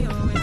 your.